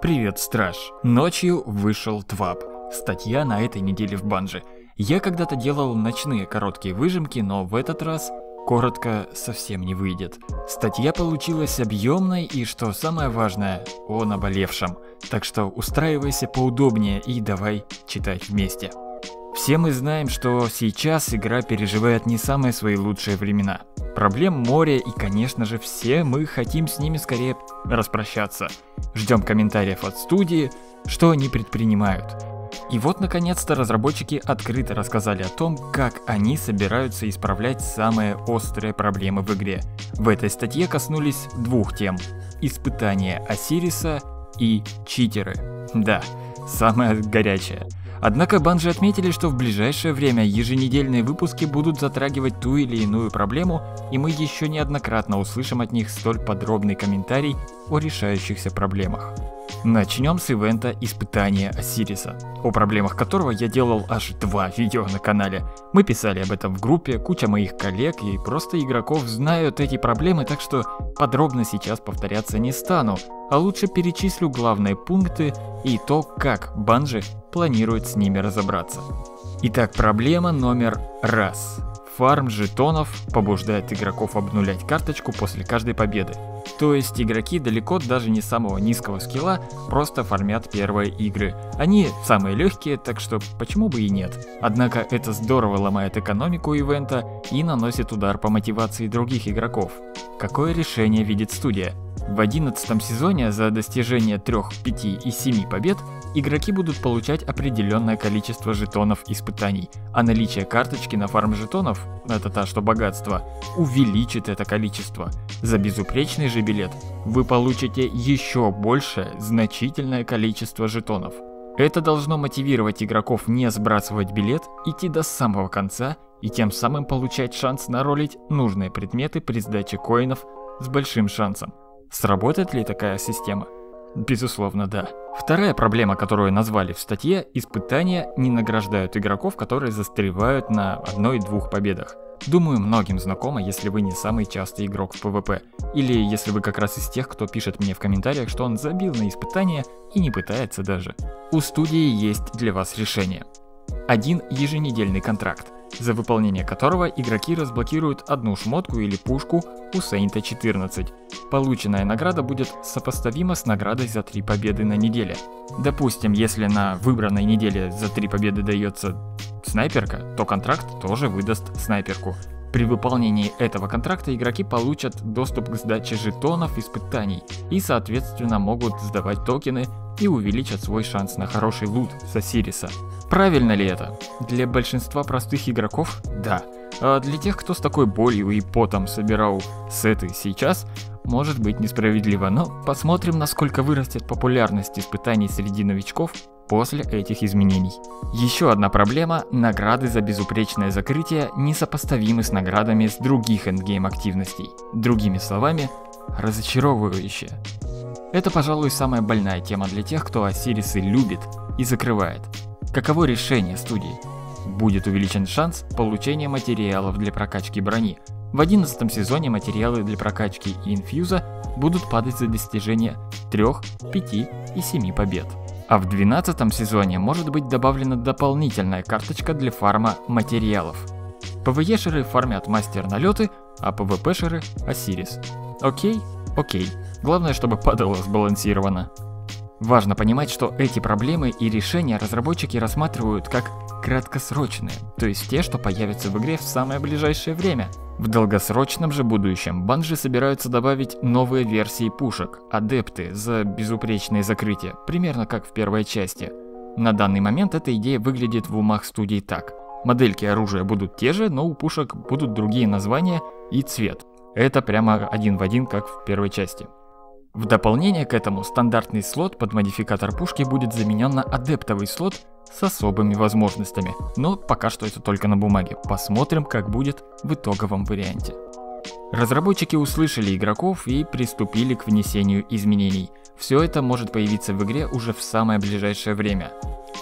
Привет, страж. Ночью вышел ТВАП. Статья на этой неделе в банже. Я когда-то делал ночные короткие выжимки, но в этот раз коротко совсем не выйдет. Статья получилась объемной и, что самое важное, о наболевшем. Так что устраивайся поудобнее и давай читать вместе. Все мы знаем, что сейчас игра переживает не самые свои лучшие времена. Проблем море и, конечно же, все мы хотим с ними скорее распрощаться. Ждем комментариев от студии, что они предпринимают. И вот, наконец-то, разработчики открыто рассказали о том, как они собираются исправлять самые острые проблемы в игре. В этой статье коснулись двух тем – испытания Осириса и читеры. Да, самое горячее – Однако банжи отметили, что в ближайшее время еженедельные выпуски будут затрагивать ту или иную проблему, и мы еще неоднократно услышим от них столь подробный комментарий о решающихся проблемах. Начнем с ивента испытания Осириса, о проблемах которого я делал аж два видео на канале. Мы писали об этом в группе, куча моих коллег и просто игроков знают эти проблемы, так что подробно сейчас повторяться не стану, а лучше перечислю главные пункты и то, как Банжи планирует с ними разобраться. Итак, проблема номер раз. Фарм жетонов побуждает игроков обнулять карточку после каждой победы. То есть игроки далеко даже не самого низкого скилла просто фармят первые игры. Они самые легкие, так что почему бы и нет. Однако это здорово ломает экономику ивента и наносит удар по мотивации других игроков. Какое решение видит студия? В 11 сезоне за достижение 3, 5 и 7 побед игроки будут получать определенное количество жетонов испытаний, а наличие карточки на фарм жетонов, это та что богатство, увеличит это количество. За безупречный же билет вы получите еще большее, значительное количество жетонов. Это должно мотивировать игроков не сбрасывать билет, идти до самого конца и тем самым получать шанс наролить нужные предметы при сдаче коинов с большим шансом. Сработает ли такая система? Безусловно, да. Вторая проблема, которую назвали в статье, испытания не награждают игроков, которые застревают на одной-двух победах. Думаю, многим знакомо, если вы не самый частый игрок в PvP, или если вы как раз из тех, кто пишет мне в комментариях, что он забил на испытания и не пытается даже. У студии есть для вас решение. Один еженедельный контракт за выполнение которого игроки разблокируют одну шмотку или пушку у Сейнта 14. Полученная награда будет сопоставима с наградой за 3 победы на неделе. Допустим, если на выбранной неделе за 3 победы дается снайперка, то контракт тоже выдаст снайперку. При выполнении этого контракта игроки получат доступ к сдаче жетонов испытаний и соответственно могут сдавать токены и увеличат свой шанс на хороший лут с Осириса. Правильно ли это? Для большинства простых игроков – да. А для тех, кто с такой болью и потом собирал сеты сейчас, может быть несправедливо, но посмотрим, насколько вырастет популярность испытаний среди новичков после этих изменений. Еще одна проблема – награды за безупречное закрытие несопоставимы с наградами с других эндгейм активностей. Другими словами, разочаровывающие. Это, пожалуй, самая больная тема для тех, кто Осирисы любит и закрывает. Каково решение студии? Будет увеличен шанс получения материалов для прокачки брони. В 11 сезоне материалы для прокачки и инфьюза будут падать за достижение 3, 5 и 7 побед. А в 12 сезоне может быть добавлена дополнительная карточка для фарма материалов. ПВЕшеры фармят мастер налеты, а ПВПшеры Осирис. Окей? Окей. Главное, чтобы падало сбалансировано. Важно понимать, что эти проблемы и решения разработчики рассматривают как краткосрочные, то есть те, что появятся в игре в самое ближайшее время. В долгосрочном же будущем банжи собираются добавить новые версии пушек, адепты за безупречное закрытие, примерно как в первой части. На данный момент эта идея выглядит в умах студий так. Модельки оружия будут те же, но у пушек будут другие названия и цвет. Это прямо один в один, как в первой части. В дополнение к этому стандартный слот под модификатор пушки будет заменен на адептовый слот с особыми возможностями, но пока что это только на бумаге, посмотрим как будет в итоговом варианте. Разработчики услышали игроков и приступили к внесению изменений. Все это может появиться в игре уже в самое ближайшее время.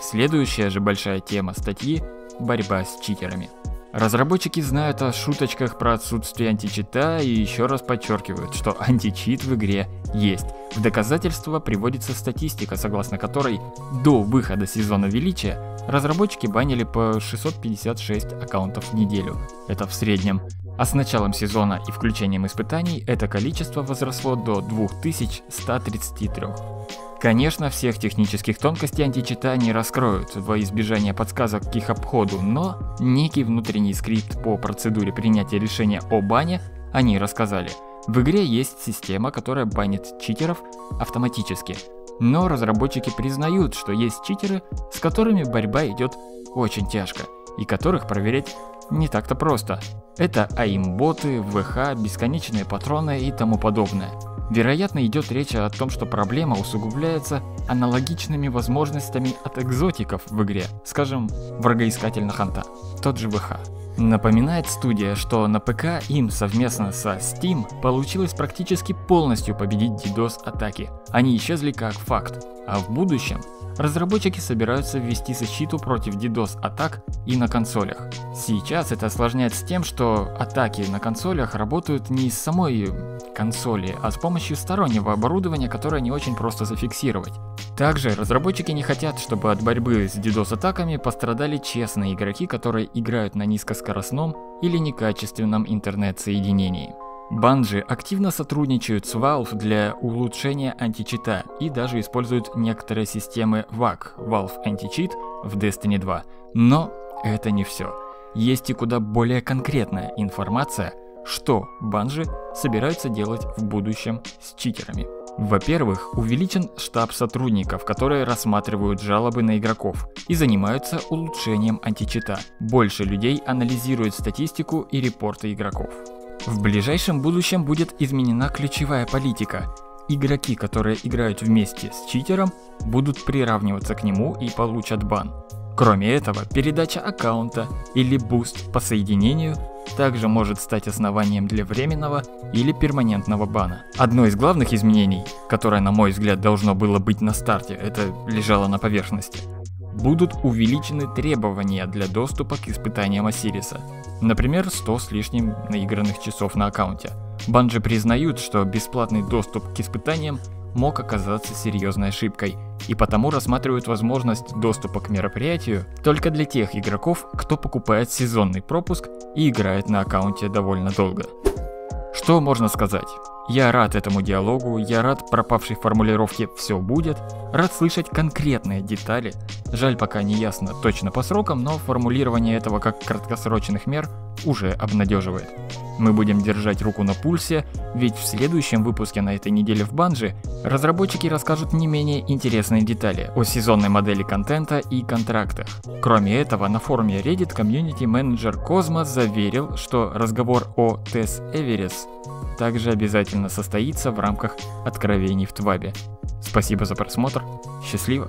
Следующая же большая тема статьи – борьба с читерами. Разработчики знают о шуточках про отсутствие античита и еще раз подчеркивают, что античит в игре есть. В доказательство приводится статистика, согласно которой до выхода сезона Величия разработчики банили по 656 аккаунтов в неделю. Это в среднем. А с началом сезона и включением испытаний это количество возросло до 2133. Конечно, всех технических тонкостей античита не раскроют во избежание подсказок к их обходу, но некий внутренний скрипт по процедуре принятия решения о бане они рассказали. В игре есть система, которая банит читеров автоматически, но разработчики признают, что есть читеры, с которыми борьба идет очень тяжко, и которых проверять не так-то просто. Это АИМ-боты, ВХ, бесконечные патроны и тому подобное. Вероятно, идет речь о том, что проблема усугубляется аналогичными возможностями от экзотиков в игре, скажем, врагоискатель на ханта, тот же ВХ. Напоминает студия, что на ПК им совместно со Steam получилось практически полностью победить DDoS атаки. Они исчезли как факт, а в будущем разработчики собираются ввести защиту против DDoS атак и на консолях. Сейчас это осложняется тем, что атаки на консолях работают не из самой консоли, а с помощью стороннего оборудования, которое не очень просто зафиксировать. Также разработчики не хотят, чтобы от борьбы с DDoS-атаками пострадали честные игроки, которые играют на низкоскоростном или некачественном интернет-соединении. Банжи активно сотрудничают с Valve для улучшения античита и даже используют некоторые системы VAC, Valve Anti-Cheat, в Destiny 2. Но это не все. Есть и куда более конкретная информация, что банжи собираются делать в будущем с читерами. Во-первых, увеличен штаб сотрудников, которые рассматривают жалобы на игроков и занимаются улучшением античита. Больше людей анализируют статистику и репорты игроков. В ближайшем будущем будет изменена ключевая политика. Игроки, которые играют вместе с читером, будут приравниваться к нему и получат бан. Кроме этого, передача аккаунта или буст по соединению также может стать основанием для временного или перманентного бана. Одно из главных изменений, которое, на мой взгляд, должно было быть на старте, это лежало на поверхности. Будут увеличены требования для доступа к испытаниям Осириса. Например, 100 с лишним наигранных часов на аккаунте. Bungie признают, что бесплатный доступ к испытаниям мог оказаться серьезной ошибкой, и потому рассматривают возможность доступа к мероприятию только для тех игроков, кто покупает сезонный пропуск и играет на аккаунте довольно долго. Что можно сказать? Я рад этому диалогу, я рад пропавшей формулировке «все будет», рад слышать конкретные детали. Жаль, пока не ясно точно по срокам, но формулирование этого как краткосрочных мер уже обнадеживает. Мы будем держать руку на пульсе, ведь в следующем выпуске на этой неделе в Банже разработчики расскажут не менее интересные детали о сезонной модели контента и контрактах. Кроме этого, на форуме Reddit комьюнити-менеджер Козма заверил, что разговор о Тесс Эверес также обязательно состоится в рамках откровений в Твабе. Спасибо за просмотр, счастливо!